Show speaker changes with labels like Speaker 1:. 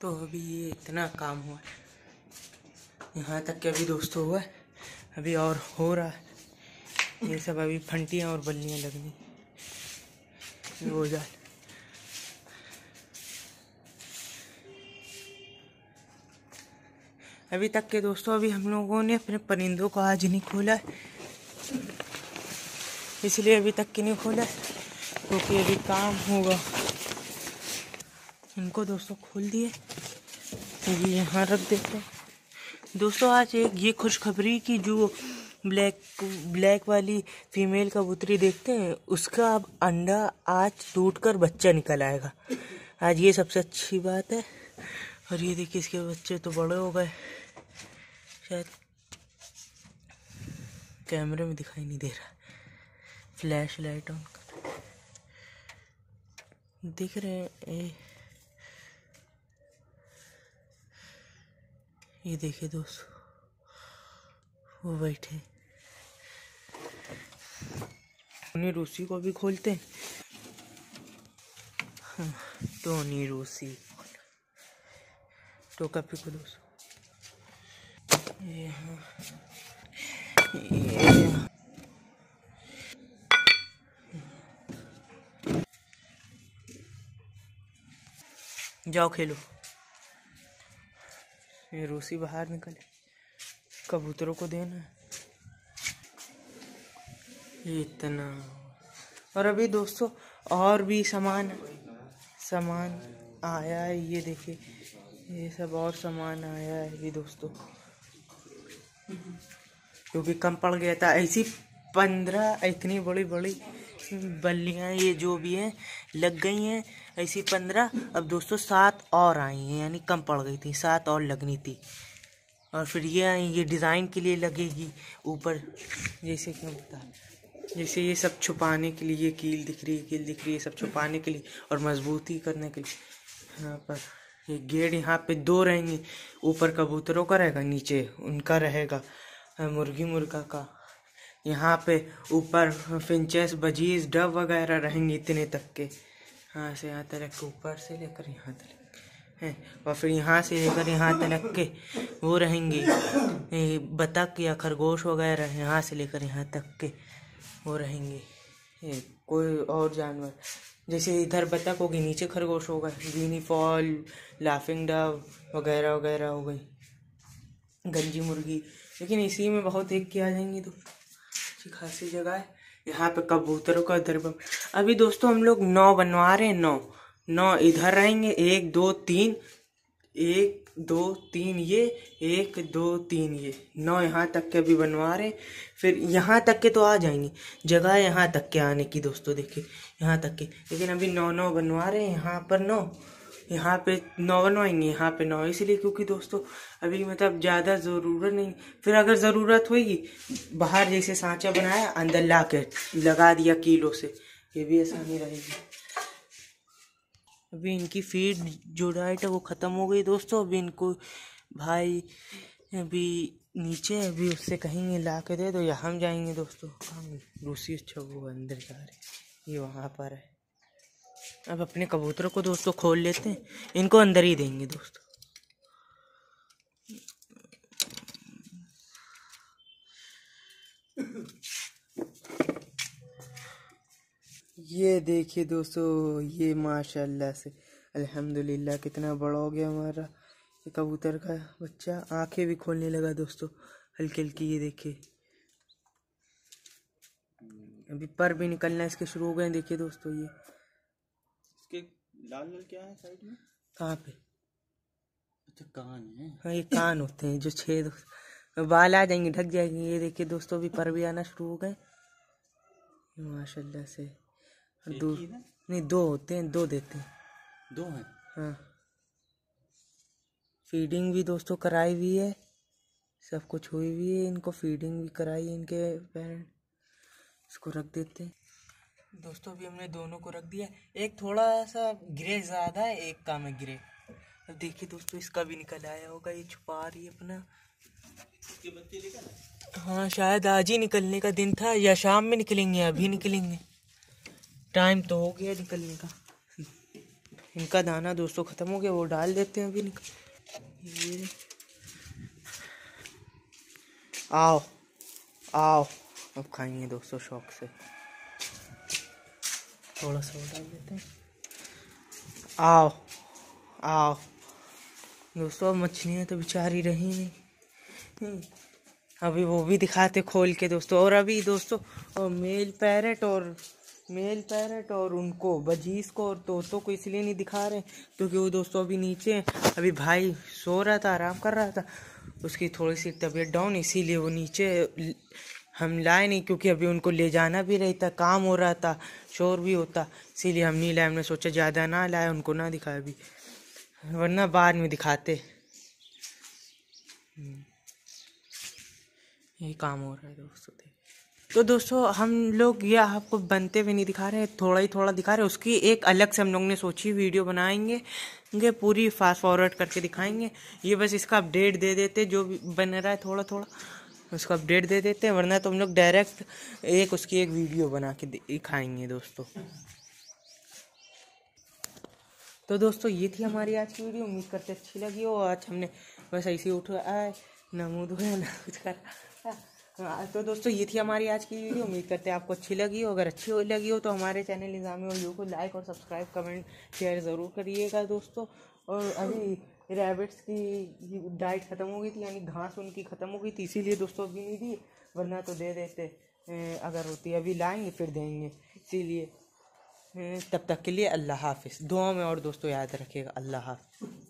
Speaker 1: तो अभी ये इतना काम हुआ यहाँ तक के अभी दोस्तों हुआ अभी और हो रहा है। ये सब अभी फंटियाँ और बल्लियाँ लगनी वो जाल अभी तक के दोस्तों, अभी हम लोगों ने अपने परिंदों को आज नहीं खोला इसलिए अभी तक के नहीं खोला क्योंकि तो अभी काम होगा। इनको दोस्तों खोल दिए। ये यहाँ रख देते हैं। दोस्तों आज एक ये खुशखबरी की जो ब्लैक ब्लैक वाली फीमेल कबूतरी देखते हैं उसका अब अंडा आज टूट कर बच्चा निकल आएगा। आज ये सबसे अच्छी बात है। और ये देखिए इसके बच्चे तो बड़े हो गए। शायद कैमरे में दिखाई नहीं दे रहा। फ्लैश लाइट ऑन कर। दिख रहे हैं ए, ये देखिए दोस्त वो बैठे। उन्हें रूसी को भी खोलते हैं। हाँ, टोनी रूसी। टोका पिको दोस्त। ये हाँ ये जाओ खेलो। ये रूसी बाहर निकले कबूतरों को देना इतना। और अभी दोस्तों, और भी सामान सामान आया है, ये देखिए। ये सब और सामान आया है अभी दोस्तों। क्योंकि कम पड़ गया था। ऐसी पंद्रह, इतनी बड़ी बड़ी बल्लियाँ ये जो भी हैं, लग गई हैं, ऐसी पंद्रह। अब दोस्तों, सात और आई हैं, यानी कम पड़ गई थी, सात और लगनी थी। और फिर ये आई, ये डिज़ाइन के लिए लगेगी, ऊपर, जैसे कि बता जैसे ये सब छुपाने के लिए कील दिख रही है, कील दिख रही है सब छुपाने के लिए, और मजबूती करने के लिए। यहाँ पर ये गेट यहाँ पे दो रहेंगे, ऊपर कबूतरों का रहेगा, नीचे उनका रहेगा, मुर्गी मुर्गा का। यहाँ पे ऊपर फिंचेस बजीज डब वगैरह रहेंगे इतने तक के। यहाँ से यहाँ तक के ऊपर से लेकर यहाँ तक हैं, और फिर यहाँ से लेकर यहाँ तक के वो रहेंगे। बतख या खरगोश वगैरह यहाँ से लेकर यहाँ तक के वो रहेंगे। कोई और जानवर, जैसे इधर बतख होगी नीचे खरगोश होगा गिनी फॉल लाफिंग डव वगैरह वगैरह हो गई, गंजी मुर्गी। लेकिन इसी में बहुत एक के आ जाएँगी तो। अच्छी खासी जगह है। यहाँ पे कबूतरों का दरबार अभी दोस्तों हम लोग नौ बनवा रहे हैं, नौ। नौ इधर रहेंगे, एक, दो, तीन। एक, दो, तीन ये, एक, दो, तीन ये। नौ यहाँ तक के अभी बनवा रहे फिर यहाँ तक के तो आ जाएँगे। जगह यहाँ तक के आने की दोस्तों देखिए, यहाँ तक के। लेकिन अभी नौ नौ बनवा रहे हैं, यहाँ पर नौ। यहाँ पे नौ बनवाएँगे यहाँ पे नौ, इसलिए क्योंकि दोस्तों, अभी मतलब ज़्यादा ज़रूरत नहीं। फिर अगर ज़रूरत होगी, बाहर जैसे सांचा बनाया, अंदर ला के लगा दिया किलो से, ये भी आसानी रहेगी। अभी इनकी फ़ीड जो डाइट है, वो ख़त्म हो गई दोस्तों। अभी इनको भाई अभी नीचे, अभी उससे कहेंगे ला के दे दो या हम जाएँगे दोस्तों। हम रूसी अच्छा वो अंदर जा रहे ये वहाँ पर है। अब अपने कबूतरों को दोस्तों खोल लेते हैं। इनको अंदर ही देंगे दोस्तों। ये देखिए दोस्तों, ये माशाल्लाह से, अल्हम्दुलिल्लाह कितना बड़ा हो गया हमारा ये कबूतर का बच्चा। आँखें भी खोलने लगा दोस्तों, हल्की हल्की ये देखिए। अभी पर भी निकलना, इसके शुरू हो गए देखिए दोस्तों ये
Speaker 2: लाल लाल क्या है साइड में?
Speaker 1: कहाँ पे?
Speaker 2: अच्छा कान है।
Speaker 1: हाँ ये कान होते हैं जो छेद बाल आ जाएँगे ढक जाएँगे। ये देखिए दोस्तों अभी पर भी आना शुरू हो गए। माशाल्लाह से। दो नहीं दो होते हैं दो देते हैं।
Speaker 2: दो हैं?
Speaker 1: हाँ। फीडिंग भी दोस्तों कराई हुई है। सब कुछ हुई हुई है। इनको फीडिंग भी कराई है इनके पेरेंट इसको रख देते हैं। दोस्तों अभी हमने दोनों को रख दिया। एक थोड़ा सा ग्रे ज़्यादा है एक काम है ग्रे। अब देखिए दोस्तों इसका भी निकल आया होगा ये छुपा रही है अपना। हाँ शायद आज ही निकलने का दिन था या शाम में निकलेंगे अभी निकलेंगे। टाइम तो हो गया निकलने का। इनका दाना दोस्तों ख़त्म हो गया वो डाल देते हैं अभी निकल। ये आओ आओ। अब खाएँगे दोस्तों शौक से। थोड़ा सा डाल देते हैं। आओ आओ। दोस्तों अब मछलियाँ तो बेचारी रही नहीं। हम्म, अभी वो भी दिखाते खोल के दोस्तों और अभी दोस्तों और मेल पैरेट और मेल पैरेट और उनको बजीज को और तोतों को इसलिए नहीं दिखा रहे क्योंकि वो दोस्तों अभी नीचे हैं। अभी भाई सो रहा था आराम कर रहा था। उसकी थोड़ी सी तबीयत डाउन इसीलिए वो नीचे हम लाए नहीं क्योंकि अभी उनको ले जाना भी रहता काम हो रहा था, शोर भी होता। इसीलिए हम नहीं लाए, हमने सोचा ज़्यादा ना लाए, उनको ना दिखाए अभी। वरना बाद में दिखाते। हम्म। यही काम हो रहा है दोस्तों तो दोस्तों, हम लोग ये आपको बनते हुए नहीं दिखा रहे, थोड़ा ही थोड़ा दिखा रहे, उसकी एक अलग से हम लोग ने सोची, वीडियो बनाएँगे, ये पूरी फास्ट फॉरवर्ड करके दिखाएँगे। ये बस इसका अपडेट दे देते, जो भी बन रहा है थोड़ा थोड़ा उसका अपडेट दे देते हैं, वरना तो हम लोग डायरेक्ट एक उसकी एक वीडियो बना के दिखाएँगे दोस्तों। तो दोस्तों, ये थी हमारी आज की वीडियो उम्मीद करते अच्छी लगी हो। आज हमने बस ऐसे उठ, आए ना मुँह धोया ना कुछ कर तो दोस्तों, ये थी हमारी आज की वीडियो उम्मीद करते हैं आपको अच्छी लगी हो। अगर अच्छी लगी हो तो हमारे चैनल निज़ामी और को लाइक और सब्सक्राइब कमेंट शेयर ज़रूर करिएगा दोस्तों। और अभी रैबिट्स की डाइट ख़त्म हो गई थी, यानी घास उनकी ख़त्म हो गई थी, इसीलिए दोस्तों अभी नहीं दी, वरना तो दे देते अगर होती अभी लाएँगे, फिर देंगे। इसीलिए तब तक के लिए अल्लाह हाफिज़। दुआ में और दोस्तों याद रखिएगा, अल्लाह हाफिज़।